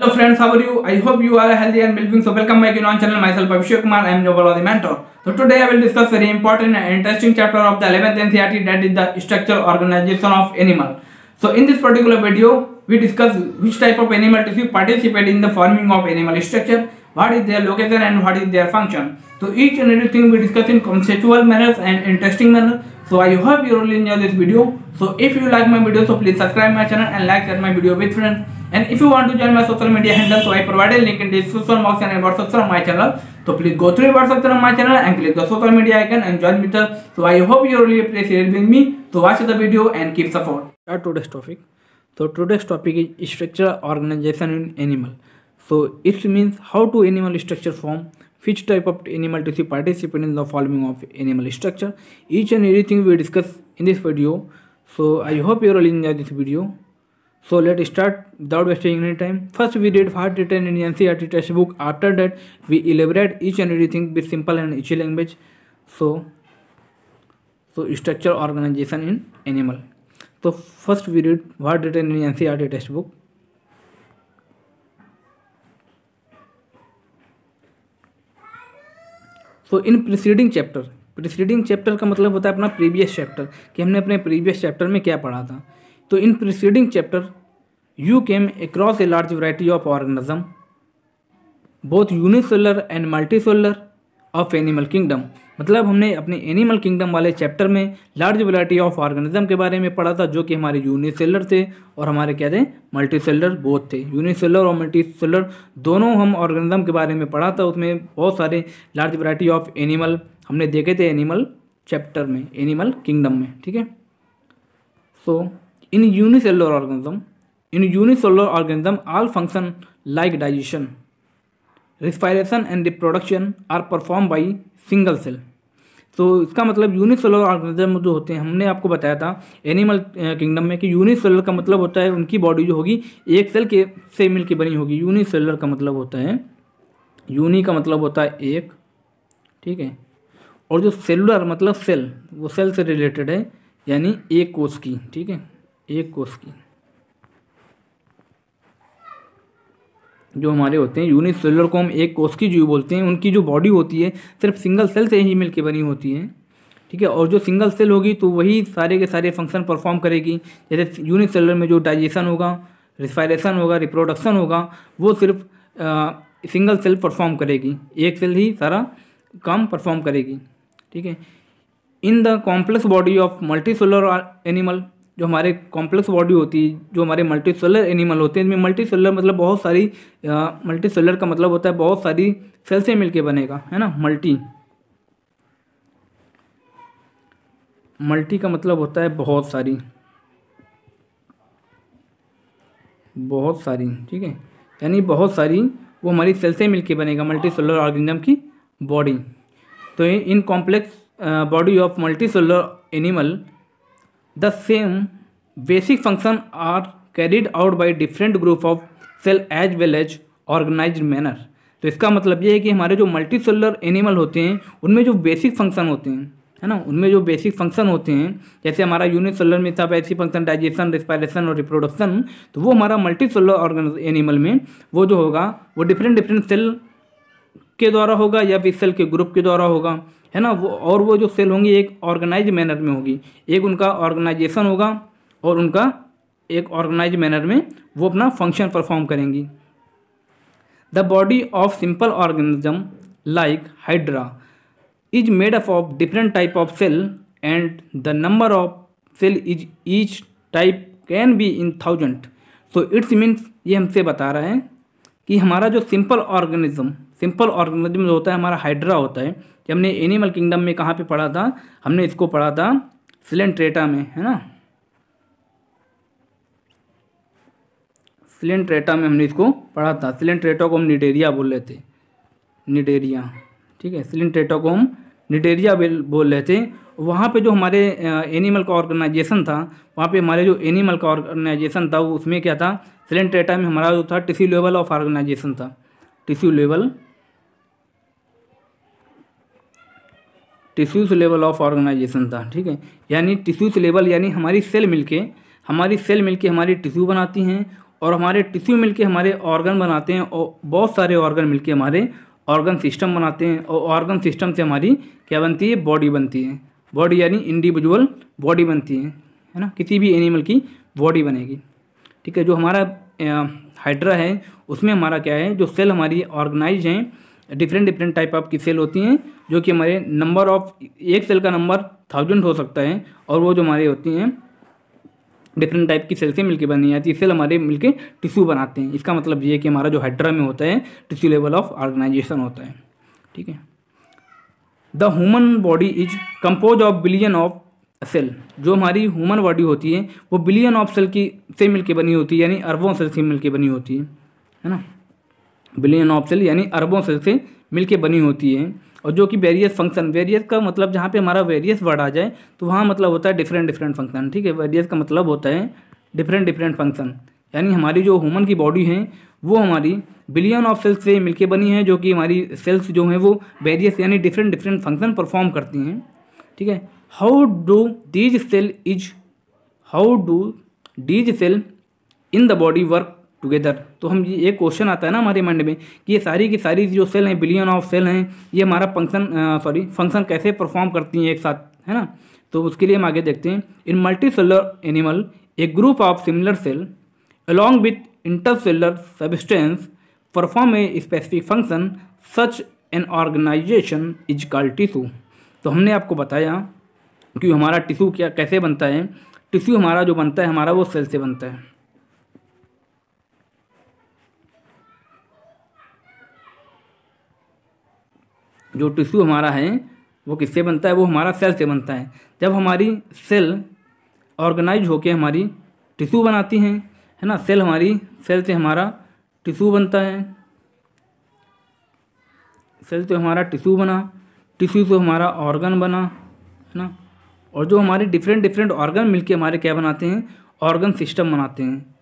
Hello friends, how are you? I hope you are healthy and well-being. So welcome back to our channel. Myself Abhishek Kumar. I am your the mentor. So today I will discuss very important and interesting chapter of the 11th NCERT that is the structure organization of animal. So in this particular video, we discuss which type of animal tissue participate in the forming of animal structure, what is their location and what is their function. So each and everything we discuss in conceptual manners and interesting manner. So I hope you really enjoy this video. So if you like my video, so please subscribe my channel and like share my video with friends. And if you want to join my social media handle, so I provided link in description box and section of my channel. So please go through section of my channel and click the social media icon and join with us. So I hope you really appreciate with me. So watch the video and keep support. Start today's topic. So today's topic is structure organization in animal. So it means how to animal structure form, which type of animal tissue participate in the following of animal structure. Each and everything we discuss in this video. So I hope you really enjoy this video. So let start without wasting any time first we read far written in N C R T textbook after that we elaborate each and every thing with simple and easy language so so structure organisation in animal तो first we read what written in N C R T textbook so in preceding chapter preceding chapter का मतलब होता है अपना previous chapter कि हमने अपने previous chapter में क्या पढ़ा था। तो in preceding chapter you came across a large variety of organism both unicellular and multicellular of animal kingdom मतलब हमने अपने एनिमल किंगडम वाले चैप्टर में लार्ज वैरायटी ऑफ़ ऑर्गेनिज्म के बारे में पढ़ा था, जो कि हमारे यूनिसेलर थे और हमारे क्या थे? मल्टीसेलर बोथ थे। यूनिसेलर और मल्टीसेलर दोनों हम ऑर्गेनिज्म के बारे में पढ़ा था। उसमें बहुत सारे लार्ज वैरायटी ऑफ़ एनिमल हमने देखे थे एनिमल चैप्टर में एनिमल किंगडम में, ठीक है? So in unicellular organism in unicellular organism all function like digestion respiration and reproduction are performed by single cell. तो इसका मतलब यूनिसेलर ऑर्गेनिज्म जो होते हैं, हमने आपको बताया था एनिमल किंगडम में कि यूनिसेलर का मतलब होता है उनकी बॉडी जो होगी, एक सेल के से मिल के बनी होगी। यूनिसेलर का मतलब होता है यूनि का मतलब होता है एक, ठीक है? और जो सेलुलर मतलब सेल वो सेल से रिलेटेड है, यानी एक कोष की, ठीक है? एक कोष की। जो हमारे होते हैं यूनिट सेलुलर को हम एक कोष की जीव बोलते हैं, उनकी जो बॉडी होती है, सिर्फ़ सिंगल सेल से ही मिलकर बनी होती है। ठीक है? और जो सिंगल सेल होगी तो वही सारे के सारे फ़ंक्शन परफॉर्म करेगी। जैसे यूनिट सेलुलर में जो डाइजेशन होगा रिस्पायरेशन होगा रिप्रोडक्शन होगा, वो सिर्फ़ सिंगल सेल परफॉर्म करेगी। एक सेल ही सारा काम परफॉर्म करेगी। ठीक है? In the complex body of multicellular animal जो हमारे कॉम्प्लेक्स बॉडी होती है जो हमारे मल्टी सेलर एनिमल होते हैं इसमें मल्टी सेलर मतलब बहुत सारी मल्टी सेलर का मतलब होता है बहुत सारी सेल से बनेगा, है ना? मल्टी मल्टी का मतलब होता है बहुत सारी। बहुत सारी, ठीक है? यानी बहुत सारी वो हमारी सेल से मिलके बनेगा मल्टी सेलर ऑर्गेनिज्म की बॉडी तो in complex body of multicellular animal the same basic function are carried out by different group of cell as well as organized manner. तो इसका मतलब ये है कि हमारे जो मल्टी सेलुलर एनिमल होते हैं, उनमें जो बेसिक फ़ंक्शन होते हैं, है ना? उनमें जो बेसिक फ़ंक्शन होते हैं, जैसे हमारा यूनिट सेलुलर में था बेसिक फ़ंक्शन डाइजेशन रिस्पायरेशन और रिप्रोडक्शन तो वो हमारा मल्टी सेलुलर ऑर्गन एनिमल में वो जो होगा, वो डिफरेंट डिफरेंट सेल के द्वारा होगा या फिर सेल के ग्रुप के द्वारा होगा। है ना, वो और वो जो सेल होंगी, एक ऑर्गेनाइज मैनर में होगी। एक उनका ऑर्गेनाइजेशन होगा और उनका एक ऑर्गेनाइज मैनर में वो अपना फ़ंक्शन परफॉर्म करेंगी। The body of simple organism like hydra is made up of different type of cell and the number of cell is each type can be in thousand so it's means ये हमसे बता रहा है कि हमारा जो simple organism simple organism जो होता है, हमारा हाइड्रा होता है कि हमने एनिमल किंगडम में कहाँ पे पढ़ा था? हमने इसको पढ़ा था सिलेंट्रेटा में, है ना? सिलेंट्रेटा में हमने इसको पढ़ा था। सिलेंट्रेटा को हम निडेरिया बोल रहे थे। निडेरिया ठीक है? सिलेंट्रेटा को हम निडेरिया बोल रहे थे। वहाँ पे जो हमारे एनिमल का ऑर्गेनाइजेशन था, वहाँ पे हमारे जो एनिमल का ऑर्गेनाइजेशन था, वो उसमें क्या था? सिलेंट्रेटा में हमारा जो था टिश्यू लेवल ऑफ़ ऑर्गेनाइजेशन था। Tissue level tissues level of organisation था, ठीक है? यानी टिश्यूज लेवल यानी हमारी सेल मिलके, हमारी सेल मिलके हमारी टिश्यू बनाती हैं और हमारे टिश्यू मिलके हमारे ऑर्गन बनाते हैं और बहुत सारे ऑर्गन मिलके हमारे ऑर्गन सिस्टम बनाते हैं और ऑर्गन सिस्टम से हमारी क्या बनती है? बॉडी बनती है। बॉडी यानी इंडिविजुअल बॉडी बनती है है ना? किसी भी एनिमल की बॉडी बनेगी। ठीक है, जो हमारा हाइड्रा है, उसमें हमारा क्या है? जो सेल हमारी ऑर्गेनाइज हैं डिफरेंट डिफरेंट टाइप ऑफ़ की सेल होती हैं, जो कि हमारे नंबर ऑफ़, एक सेल का नंबर थाउज़ेंड हो सकता है, और वो जो हमारे होती हैं, डिफरेंट टाइप की सेल से मिलकर बनी जाती है सेल हमारे मिलके टिश्यू बनाते हैं। इसका मतलब ये है कि हमारा जो हाइड्रा में होता है, टिश्यू लेवल ऑफ़ ऑर्गेनाइजेशन होता है। ठीक है? The human body is compose of billion of cell. जो हमारी ह्यूमन बॉडी होती है, वो बिलियन ऑफ़ सेल की, से मिलके बनी होती है, यानी अरबों सेल से मिलके बनी होती है। है ना? बिलियन ऑफ़ सेल यानी अरबों सेल से मिलके बनी होती है। और जो कि वेरियस फ़ंक्शन वेरियस का मतलब जहाँ पे हमारा वेरियस वर्ड आ जाए तो वहाँ मतलब होता है डिफरेंट डिफरेंट फ़ंक्शन ठीक है? वेरियस का मतलब होता है डिफरेंट डिफरेंट फ़ंक्शन यानी हमारी जो ह्यूमन की बॉडी है, वो हमारी बिलियन ऑफ़ सेल्स से मिलके बनी है, जो कि हमारी सेल्स जो हैं वो वेरियस यानी डिफरेंट डिफरेंट फ़ंक्शन परफॉर्म करती हैं, ठीक है? How do these cell is how do these cell in the body work together तो हम ये, एक क्वेश्चन आता है ना हमारे माइंड में कि ये सारी की सारी जो सेल हैं बिलियन ऑफ़ सेल हैं, ये हमारा फ़ंक्शन सॉरी फ़ंक्शन कैसे परफॉर्म करती हैं एक साथ, है ना? तो उसके लिए हम आगे देखते हैं। In multicellular animal a group of similar cell along with intercellular substance perform a specific function such an organisation is called tissue तो हमने आपको बताया कि हमारा टिशू क्या, कैसे बनता है। टिश्यू हमारा जो बनता है, हमारा वो सेल से बनता है। जो टिश्यू हमारा है, वो किससे बनता है? वो हमारा सेल से बनता है। जब हमारी सेल ऑर्गेनाइज होकर हमारी टिश्यू बनाती हैं, है ना? सेल हमारी सेल से हमारा टिश्यू बनता है। सेल से हमारा टिश्यू बना टिश्यू से हमारा ऑर्गन बना, है ना? और जो हमारे डिफरेंट डिफरेंट ऑर्गन मिलके हमारे क्या बनाते हैं? ऑर्गन सिस्टम बनाते हैं।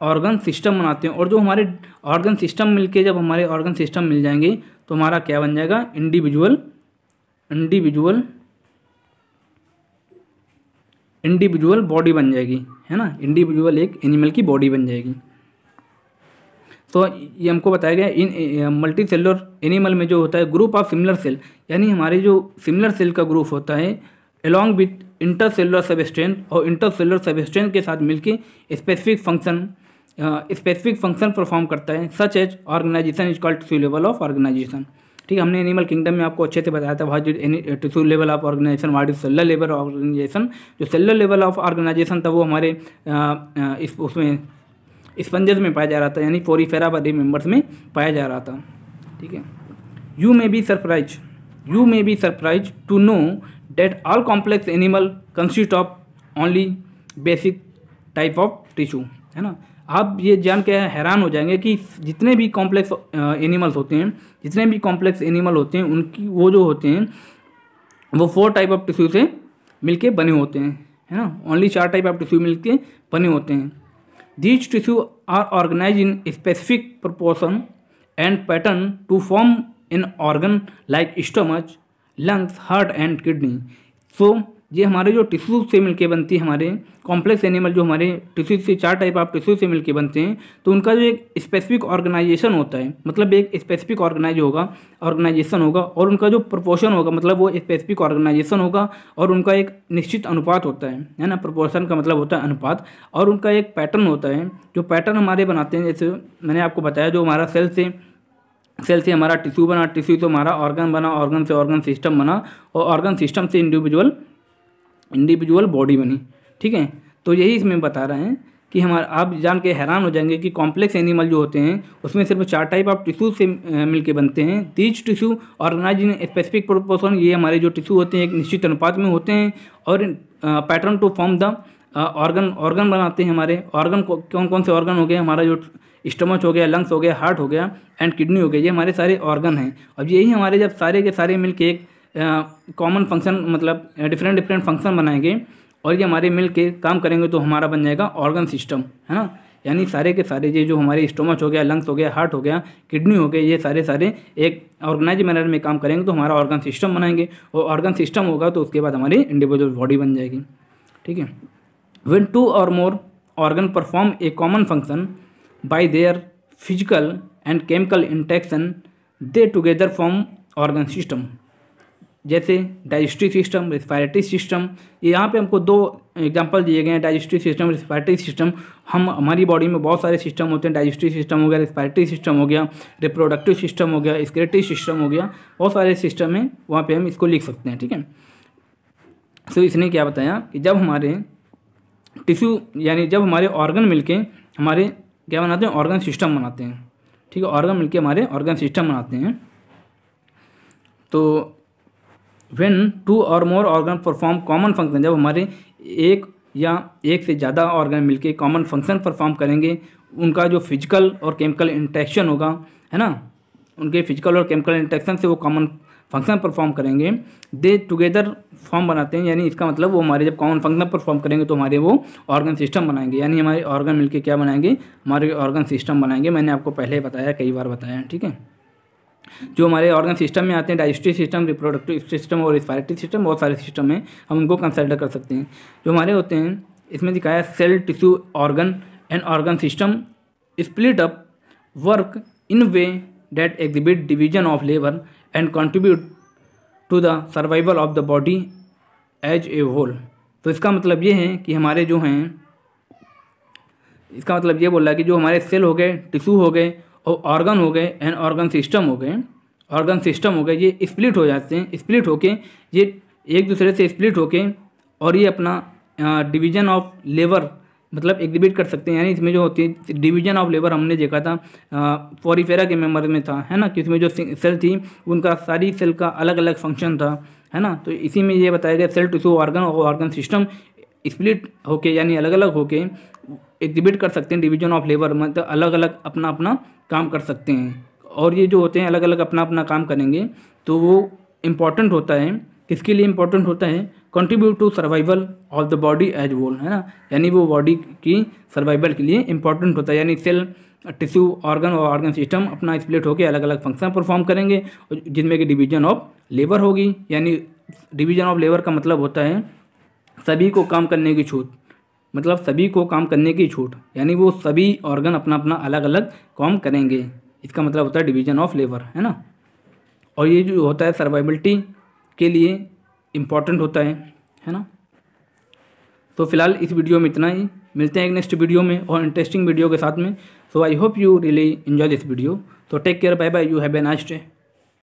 ऑर्गन सिस्टम बनाते हैं। और जो हमारे ऑर्गन सिस्टम मिलके जब हमारे ऑर्गन सिस्टम मिल जाएँगे तो हमारा क्या बन जाएगा? इंडिविजुअल इंडिविजुअल इंडिविजुअल बॉडी बन जाएगी, है ना? इंडिविजुअल एक एनिमल की बॉडी बन जाएगी। तो ये हमको बताया गया, इन मल्टी सेलुलर एनिमल में जो होता है ग्रुप ऑफ़ सिमिलर सेल यानी हमारे जो सिमिलर सेल का ग्रुप होता है अलॉन्ग विथ इंटरसेलुलर सबस्टेंस और इंटरसेलुलर सबस्टेंस के साथ मिलकर specific function specific function perform करता है such as organisation is called tissue level of organisation ठीक है, हमने एनिमल किंगडम में आपको अच्छे से बताया था what tissue level of organisation what is cellular level organisation जो सेलर लेवल ऑफ़ ऑर्गेनाइजेशन था, वो हमारे इस, उसमें स्पंजेस में पाया जा रहा था, यानी फोरीफेरा बॉडी मेंबर्स में पाया जा रहा था। ठीक है? You may be surprise you may be surprise to know that all complex animal consist of only basic type of tissue है ना? आप ये जान के हैरान हो जाएँगे कि जितने भी कॉम्प्लेक्स एनिमल्स होते हैं, जितने भी कॉम्प्लेक्स एनिमल होते हैं, उनकी, वो जो होते हैं, वो फोर टाइप ऑफ़ टिश्यू से मिलके बने होते हैं, है ना? ओनली चार टाइप ऑफ़ टिश्यू मिलके बने होते हैं। These tissue are organise in specific proportion and pattern to form in organ like stomach lungs heart and kidney so ये हमारे जो टिश्यू से मिलके बनती है, हमारे कॉम्प्लेक्स एनिमल जो हमारे टिश्यू से, चार टाइप ऑफ़ टिश्यू से मिलके बनते हैं तो उनका जो एक स्पेसिफिक ऑर्गेनाइजेशन होता है मतलब एक स्पेसिफिक ऑर्गेनाइज होगा ऑर्गेनाइजेशन होगा, और उनका जो प्रपोर्शन होगा मतलब वो स्पेसिफिक ऑर्गेनाइजेशन होगा, और उनका एक निश्चित अनुपात होता है है ना? प्रपोर्शन का मतलब होता है अनुपात, और उनका एक पैटर्न होता है, जो पैटर्न हमारे बनाते हैं, जैसे मैंने आपको बताया, जो हमारा सेल से सेल से हमारा टिश्यू बना टिश्यू से हमारा ऑर्गन बना ऑर्गन से ऑर्गन सिस्टम बना, और ऑर्गन सिस्टम से इंडिविजुअल इंडिविजुअल बॉडी बनी, ठीक है? तो यही इसमें बता रहे हैं कि हमारा, आप जान के हैरान हो जाएँगे कि कॉम्प्लेक्स एनिमल जो होते हैं, उसमें सिर्फ़ चार टाइप ऑफ़ टिश्यू से मिलके बनते हैं, these tissue organise in specific proportion ये हमारे जो टिश्यू होते हैं, एक निश्चित अनुपात में होते हैं और pattern to form the organ organ बनाते हैं हमारे। ऑर्गन कौन कौन से ऑर्गन हो गए? हमारा जो स्टमच हो गया लंग्स हो गया हार्ट हो गया एंड किडनी हो गया, ये हमारे सारे ऑर्गन हैं। अब यही हमारे जब सारे के सारे मिलके एक कॉमन फ़ंक्शन मतलब डिफरेंट डिफरेंट फ़ंक्शन बनाएँगे और ये हमारे मिल के काम करेंगे तो हमारा बन जाएगा ऑर्गन सिस्टम है ना? यानी सारे के सारे ये जो हमारे स्टोमच हो गया लंग्स हो गया हार्ट हो गया किडनी हो गया ये सारे सारे एक ऑर्गेनाइज मैनर में काम करेंगे तो हमारा ऑर्गन सिस्टम बनाएँगे और ऑर्गन सिस्टम होगा तो उसके बाद हमारी इंडिविजुअल बॉडी बन जाएगी, ठीक है? When two or more organ perform a common function by their physical and chemical interaction they together form organ system. जैसे डाइजेस्टिव सिस्टम, रेस्पायरेटरी सिस्टम यहाँ पे हमको दो एग्जांपल दिए गए हैं, डाइजेस्टिव सिस्टम, रेस्पायरेटरी सिस्टम। हम, हमारी बॉडी में बहुत सारे सिस्टम होते हैं, डाइजेस्टिव सिस्टम हो गया, रेस्पायरेटरी सिस्टम हो गया, रिप्रोडक्टिव सिस्टम हो गया स्क्रेटिव सिस्टम हो गया, बहुत सारे सिस्टम हैं, वहाँ पर हम इसको लिख सकते हैं, ठीक है? सो इसने क्या बताया कि जब हमारे टिश्यू, यानी जब हमारे ऑर्गन मिलके हमारे, क्या बनाते हैं, ऑर्गन सिस्टम बनाते हैं, ठीक है? ऑर्गन मिलके हमारे ऑर्गन सिस्टम बनाते हैं। तो when two or more organ perform common function जब हमारे एक या एक से ज़्यादा ऑर्गन मिलके कॉमन फ़ंक्शन परफॉर्म करेंगे, उनका जो फ़िज़िकल और केमिकल इंट्रैक्शन होगा, है ना? उनके फ़िज़िकल और केमिकल इंट्रैक्शन से वो कॉमन फ़ंक्शन परफॉर्म करेंगे। दे टुगेदर फॉर्म बनाते हैं, यानी इसका मतलब वो हमारे जब कॉमन फ़ंक्शन परफॉर्म करेंगे तो हमारे वो ऑर्गन सिस्टम बनाएँगे। यानी हमारे ऑर्गन मिलके क्या बनाएँगे? हमारे ऑर्गन सिस्टम बनाएँगे। मैंने आपको पहले बताया, कई बार बताया, ठीक है? जो हमारे ऑर्गन सिस्टम में आते हैं डाइजेस्टिव सिस्टम रिप्रोडक्टिव सिस्टम और रिस्पायरेटरी सिस्टम बहुत सारे सिस्टम हैं, हम उनको कंसल्ट कर सकते हैं। जो हमारे होते हैं, इसमें दिखाया cell tissue organ and organ system split up work in way that exhibit division of labour and contribute to the survival of the body as a whole तो इसका मतलब ये है कि हमारे जो हैं, इसका मतलब ये बोल कि जो हमारे सेल हो गए टिश्यू हो गए ऑर्गन हो गए एंड ऑर्गन सिस्टम हो गए ऑर्गन सिस्टम हो गए, ये स्प्लिट हो जाते हैं स्प्लिट होके, ये एक दूसरे से स्प्लिट होके, और ये अपना डिवीज़न ऑफ़ लेबर मतलब एग्जिबिट कर सकते हैं, यानी इसमें जो होती है डिवीज़न ऑफ़ लेबर हमने देखा था फोरीफेरा के मेंबर में था, है ना, कि इसमें जो सेल थी, उनका सारी सेल का अलग अलग फ़ंक्शन था, है ना तो इसी में ये बताया गया सेल टिश्यू ऑर्गन और ऑर्गन सिस्टम स्प्लिट होके, यानी अलग अलग होके एग्जिबिट कर सकते हैं डिवीज़न ऑफ़ लेबर मतलब अलग अलग अपना अपना काम कर सकते हैं। और ये जो होते हैं अलग अलग अपना अपना काम करेंगे तो वो इंपॉर्टेंट होता है। किसके लिए इम्पोर्टेंट होता है? Contribute to survival of the body as whole है ना? यानी वो बॉडी की सर्वाइवल के लिए इंपॉर्टेंट होता है। यानी सेल टिश्यू ऑर्गन और ऑर्गन सिस्टम अपना स्प्लिट होकर अलग अलग फ़ंक्शन परफॉर्म करेंगे। जिनमें कि डिवीज़न ऑफ़ लेबर होगी, यानी डिवीज़न ऑफ़ लेबर का मतलब होता है सभी को काम करने की छूट। मतलब सभी को काम करने की छूट। यानी वो सभी ऑर्गन अपना अपना अलग अलग काम करेंगे। इसका मतलब होता है डिवीज़न ऑफ़ लेबर है ना? और ये जो होता है सर्वाइबिलिटी के लिए इंपॉर्टेंट होता है है ना? तो फ़िलहाल इस वीडियो में इतना ही। मिलते हैं एक नेक्स्ट वीडियो में और इंटरेस्टिंग वीडियो के साथ में। So I hope you really enjoy this video तो take care bye bye you have a nice day